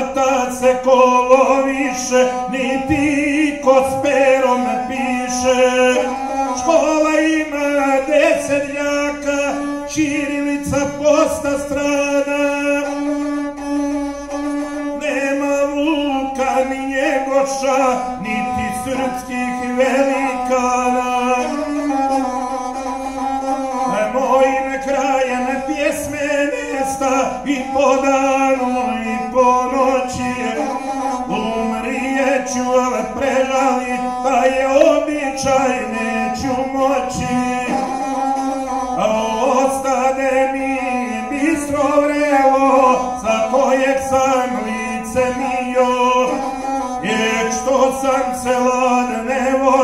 vrata se kolo više, niti ko s perom piše. Škola ima deset ljaka, Čirilica posta strana. Nema Vuka ni Njegoša, niti srpskih velikana. Mojim krajem pjesme nesta i po danu i po noći neću vam prežali, pa je običaj neću moći. A ostane mi bistro vrelo, za kojeg sam lice mio, jer što sam se ladnevo